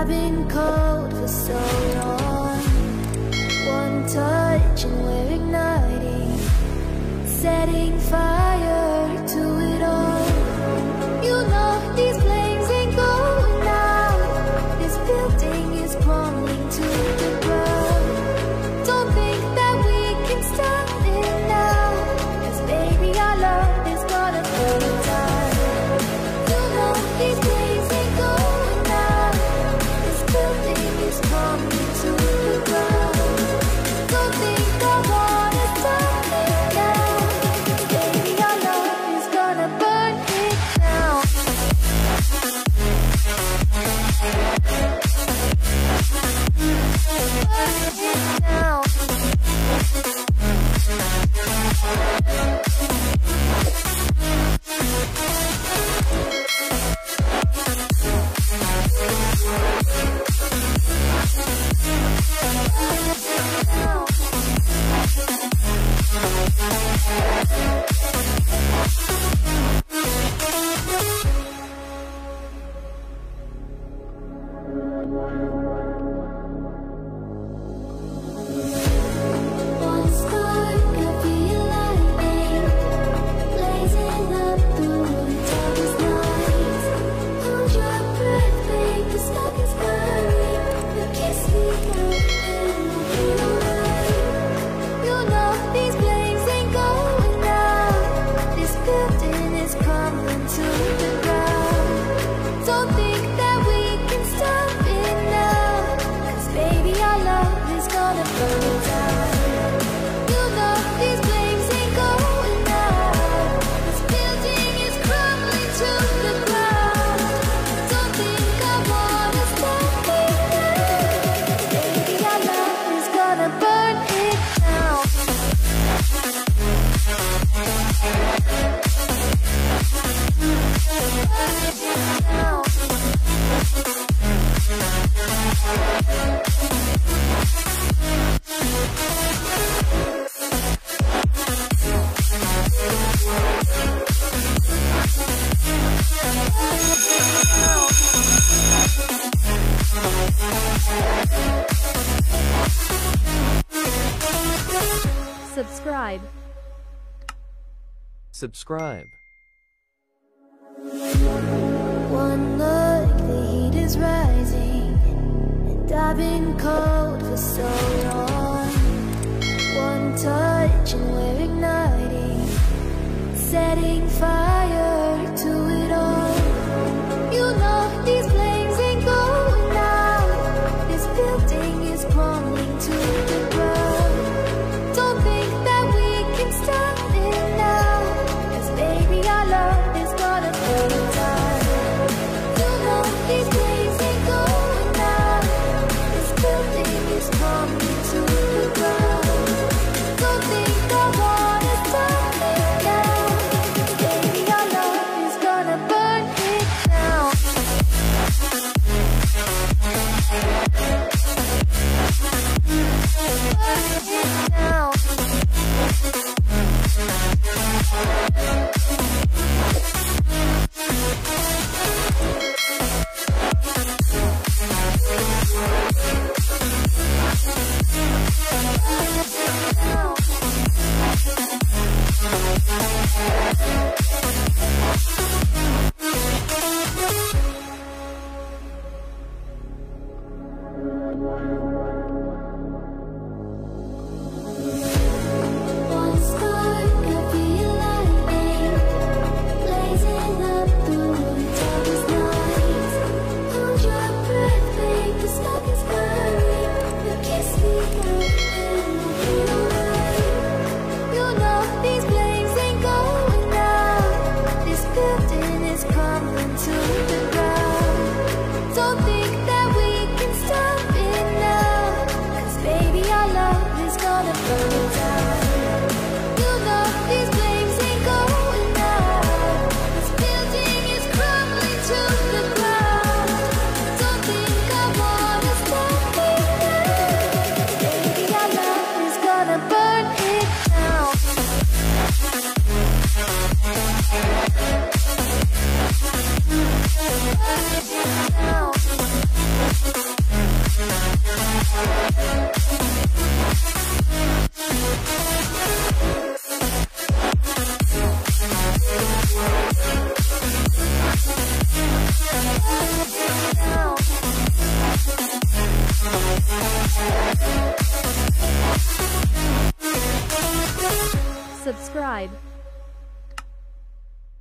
I've been cold for so long. One touch and we're igniting Setting fire. Subscribe.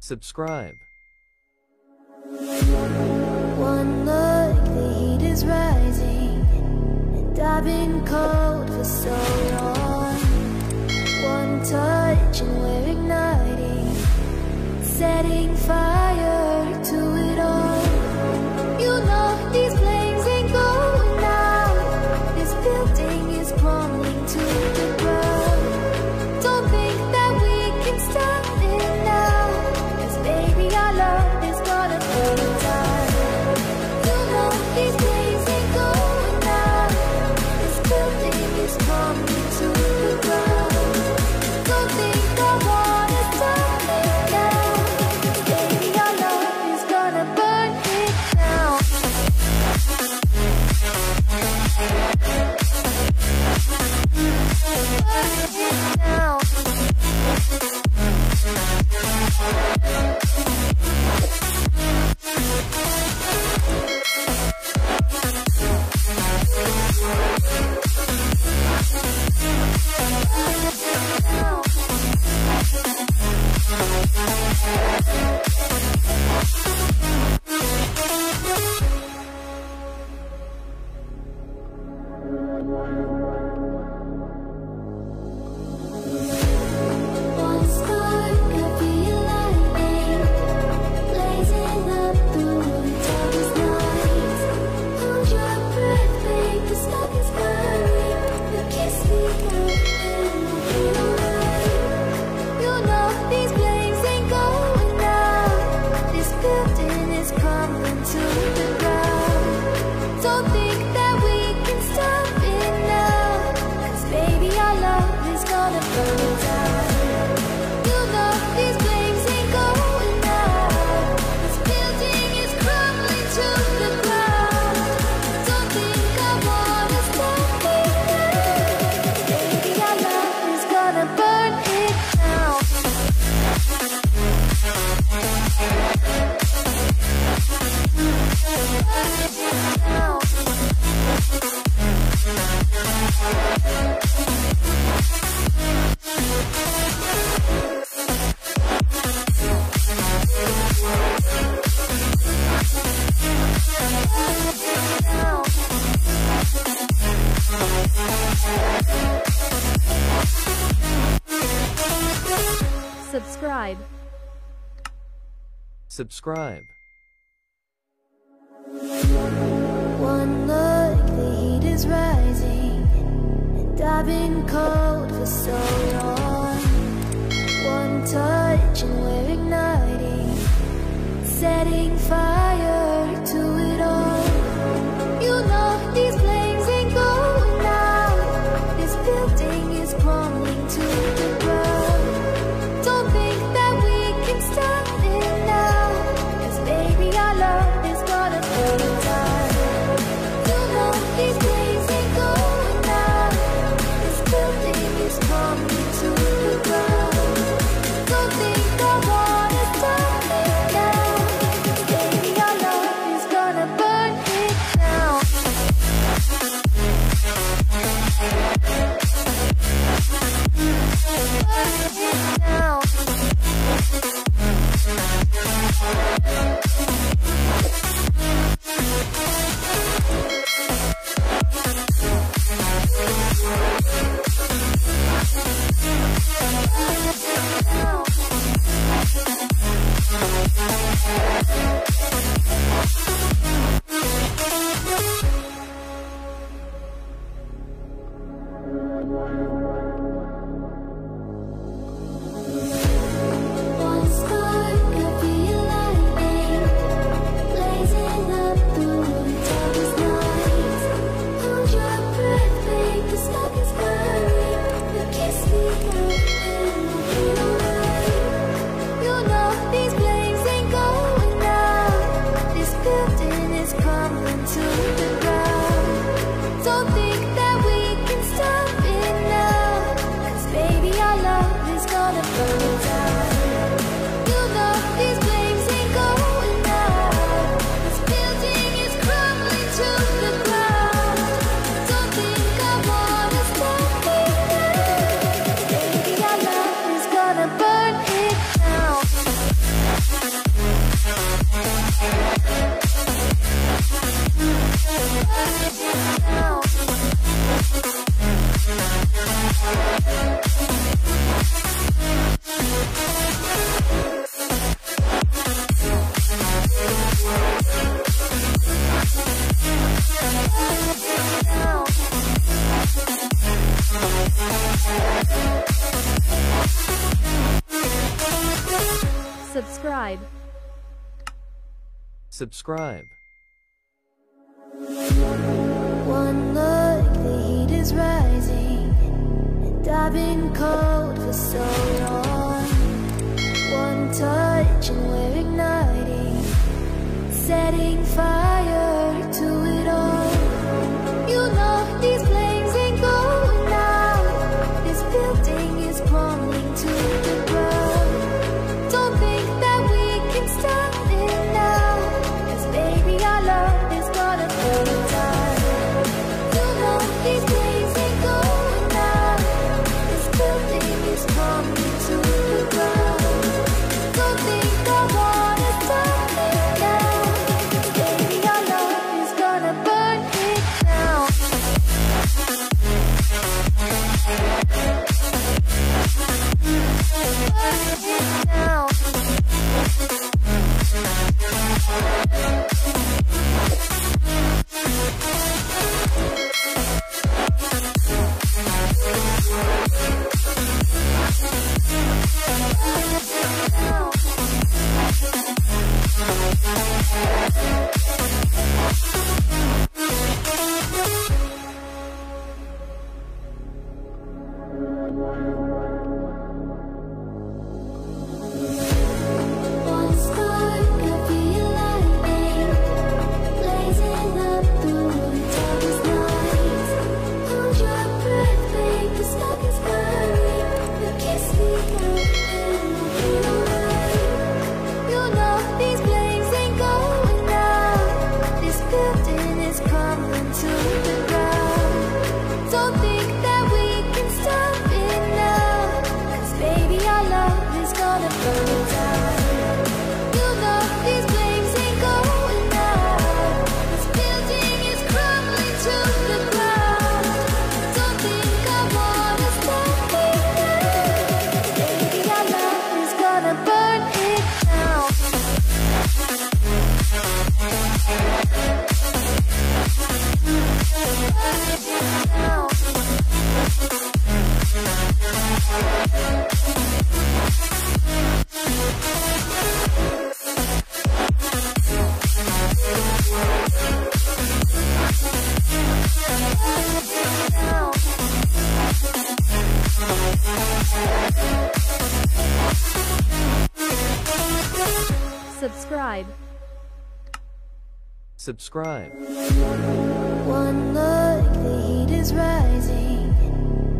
Subscribe. Subscribe. One look, the heat is rising, and I've been cold for so Subscribe. One look, the heat is rising, and I've been cold for so long. One touch, and we're igniting, setting fire. subscribe. One look, the heat is rising,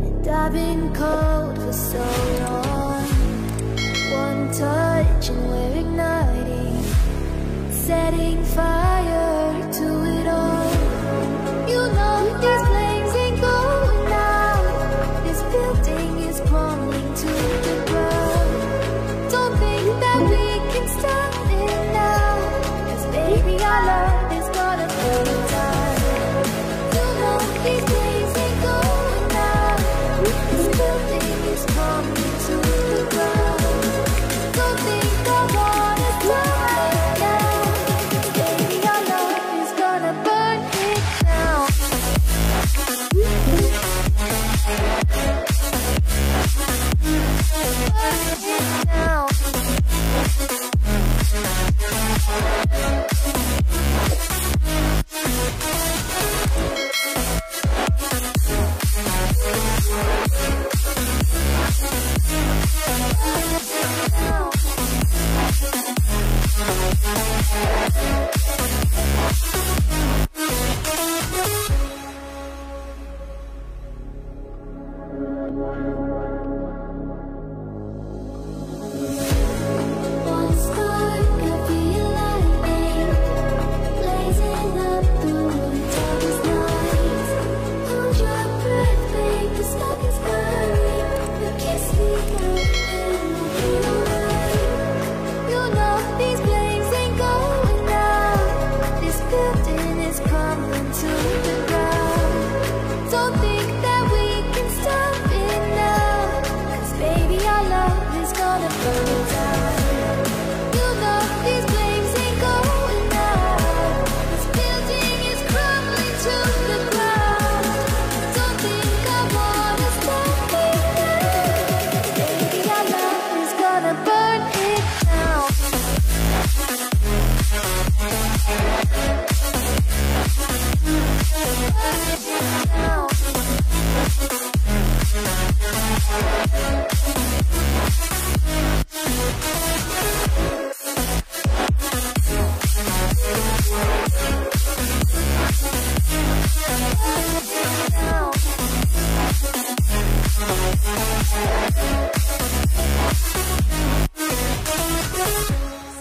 and I've been cold for so long. One touch and we're igniting, setting fire.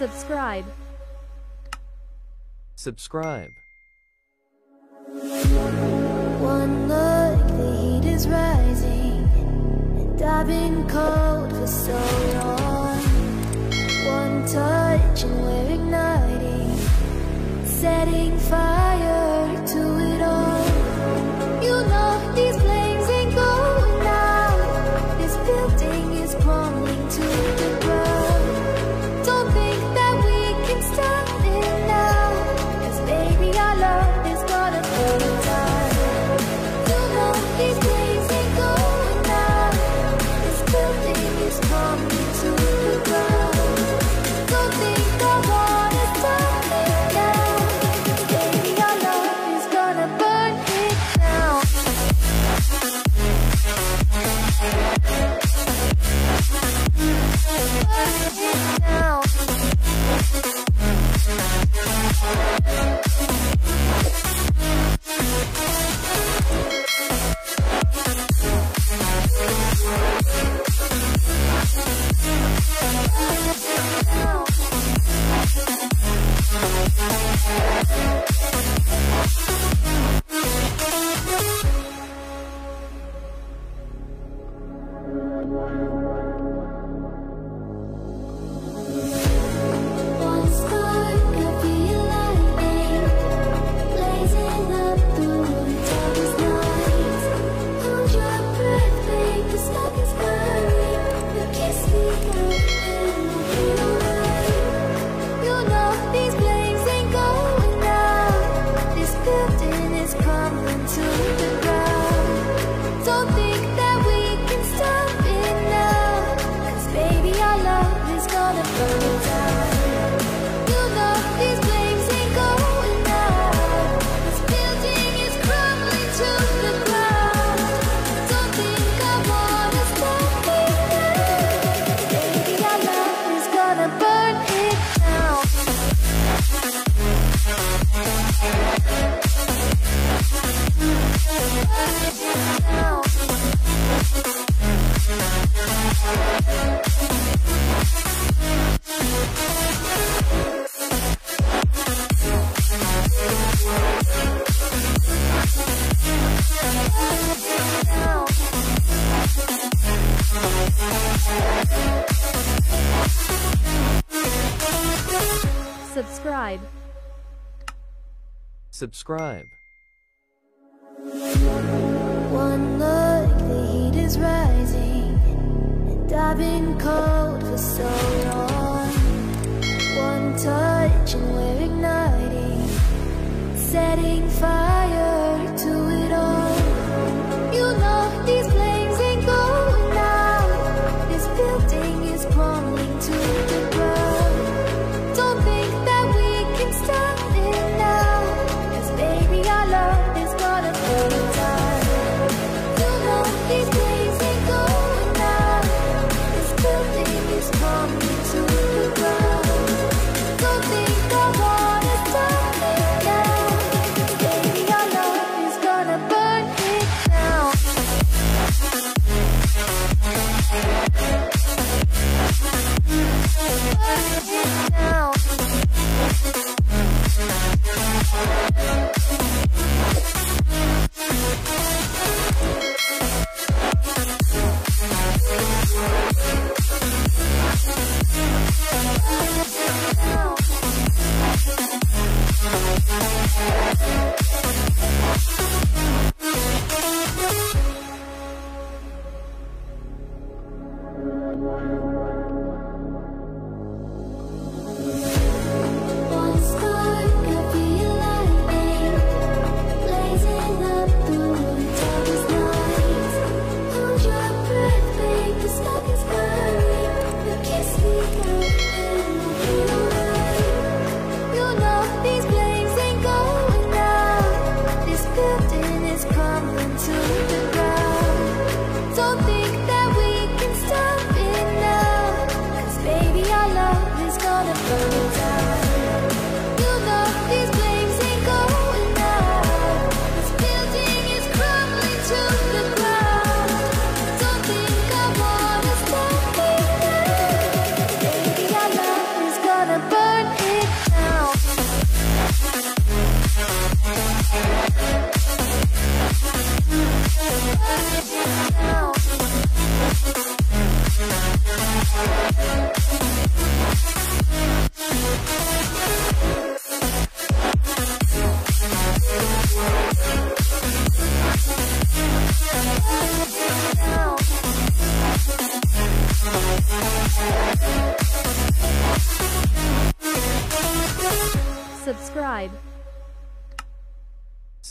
Subscribe. Subscribe. One look, the heat is rising, and I've been cold for so long. One touch, and we're igniting, setting fire to it. subscribe. One look, the heat is rising, and I've been cold for so long.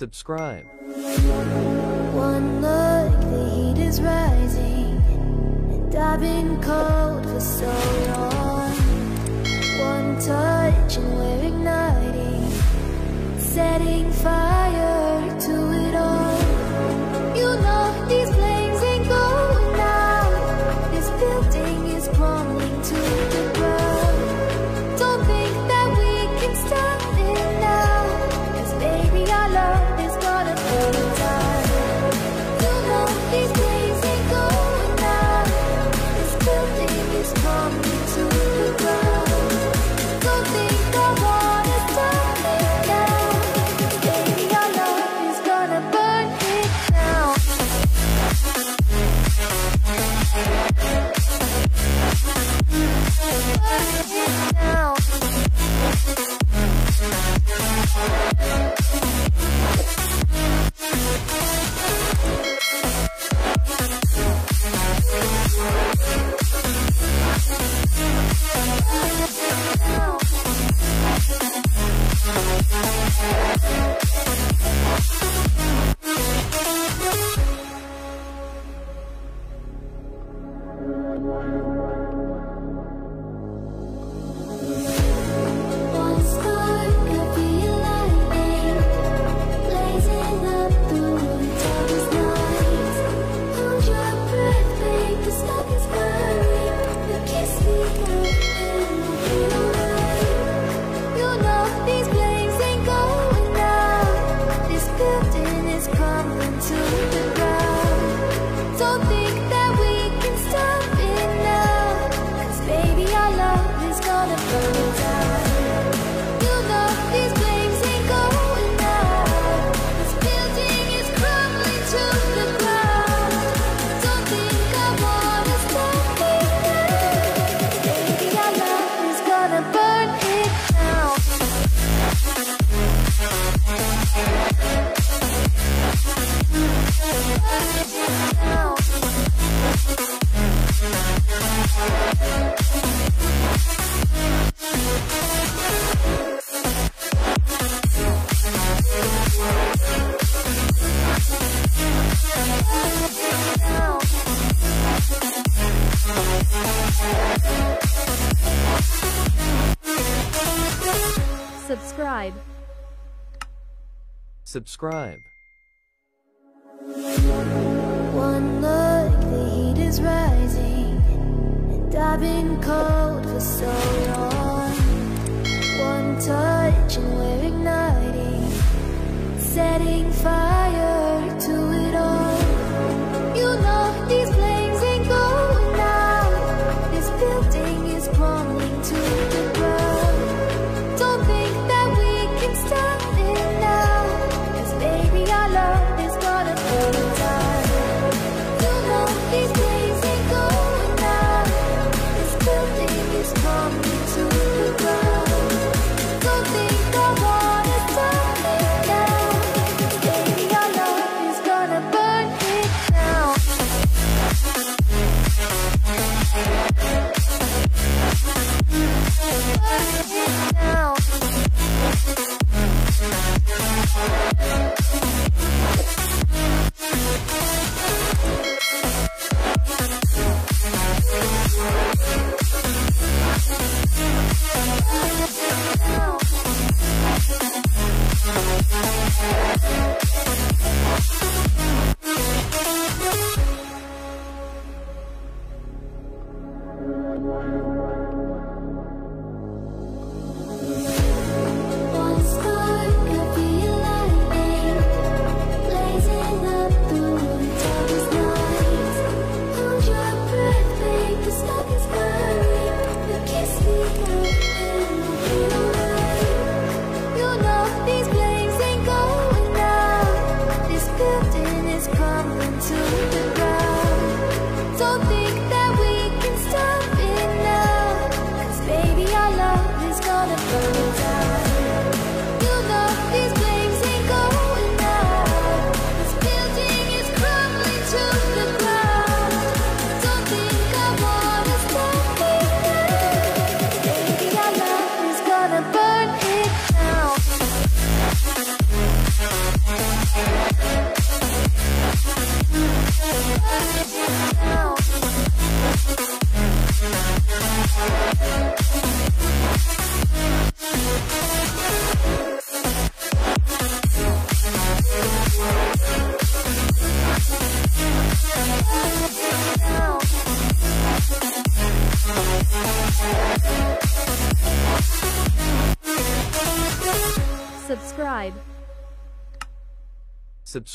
subscribe. One look, the heat is rising, and I've been cold for so long. One touch, and we're igniting, setting fire. subscribe. One look, the heat is rising, and I've been cold for so long.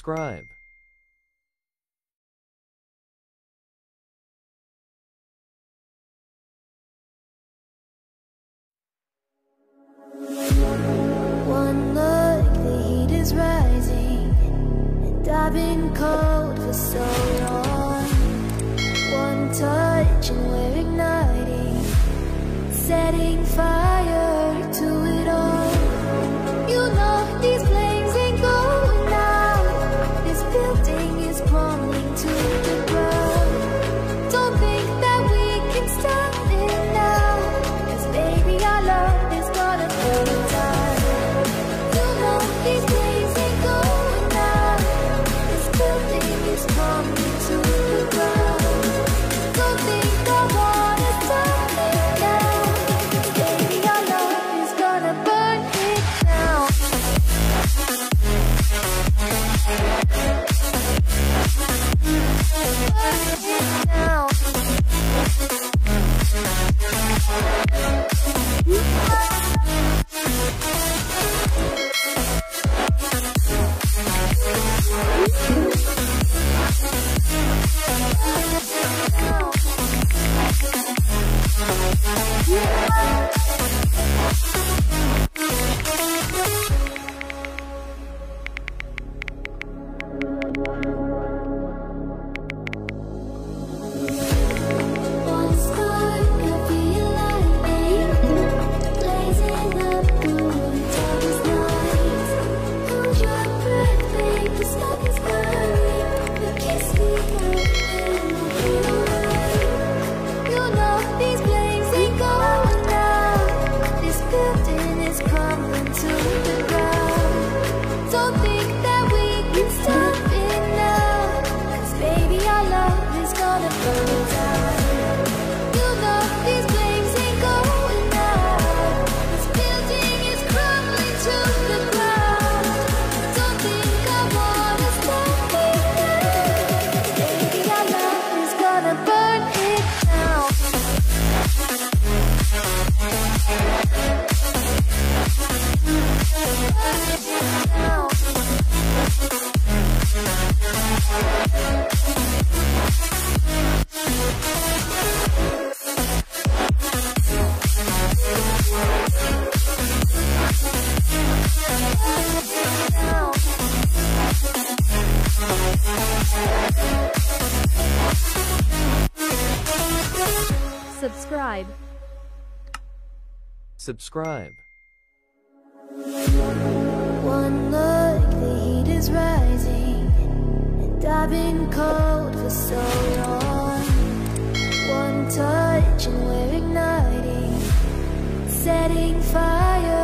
subscribe. subscribe. One look, the heat is rising, and I've been cold for so long. One touch, and we're igniting, setting fire.